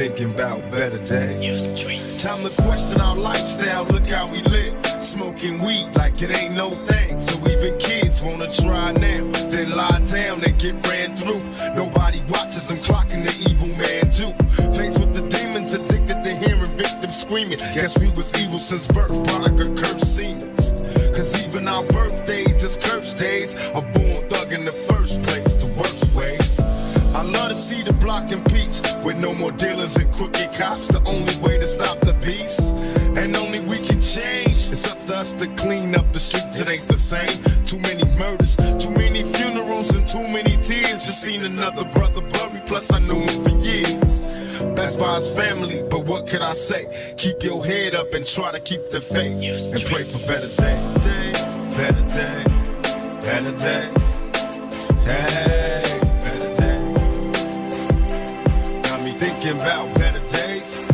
thinking about better days. Time to question our lifestyle, look how we live. Smoking weed like it ain't no thing. So even kids wanna try now, then lie down and get ran through. Nobody watches them clocking the evil man too. Faced with the demons, addicted to hearing victims screaming. Guess we was evil since birth, product of cursed scenes. Cause even our birthdays is cursed days. A with no more dealers and crooked cops. The only way to stop the peace, and only we can change. It's up to us to clean up the streets. It ain't the same. Too many murders, too many funerals, and too many tears. Just seen another brother buried. Plus I knew him for years. Best by his family, but what can I say? Keep your head up and try to keep the faith and pray for better days. Better days, better days. Hey, thinking about better days.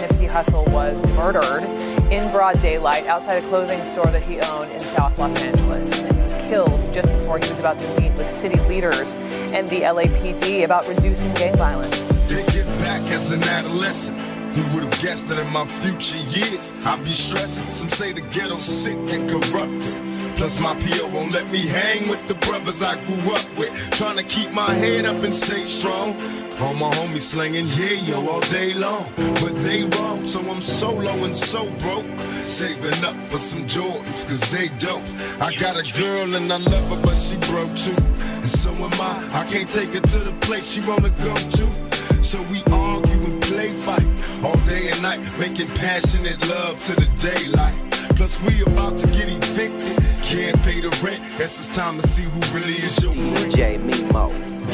Nipsey Hussle was murdered in broad daylight outside a clothing store that he owned in South Los Angeles. And he was killed just before he was about to meet with city leaders and the LAPD about reducing gang violence. Thinking back as an adolescent. Who would have guessed that in my future years I'd be stressing? Some say the ghetto's sick and corrupted. Plus my PO won't let me hang with the brothers I grew up with. Trying to keep my head up and stay strong. All my homies slinging yayo all day long. But they wrong, so I'm so low and so broke. Saving up for some Jordans, cause they dope. I got a girl and I love her, but she broke too. And so am I. I can't take her to the place she wanna go to. So we argue and play fight all day and night, making passionate love to the daylight. Plus we about to get evicted, can't pay the rent. Guess it's time to see who really is your friend. DJ Mimo.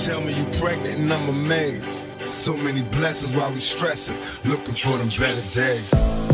Tell me you pregnant and I'm amazed. So many blessings while we stressing, looking for them better days.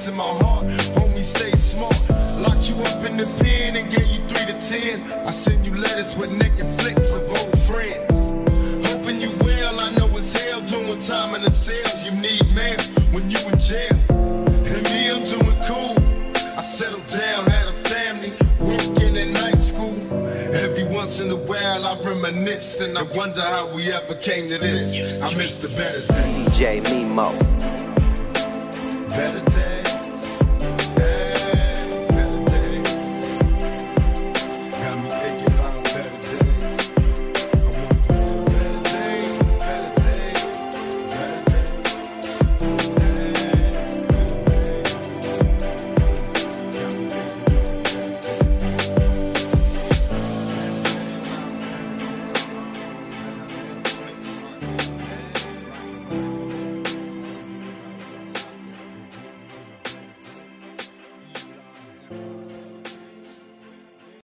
back in my heart, homie, stay smart. Locked you up in the pen and gave you three to ten. I send you letters with naked flicks of old friends. Hoping you well, I know it's hell doing time in the cells. You need mail when you in jail. And me, I'm doing cool. I settled down, had a family, working at night school. Every once in a while, I reminisce and I wonder how we ever came to this. I miss the better days, DJ Mimo.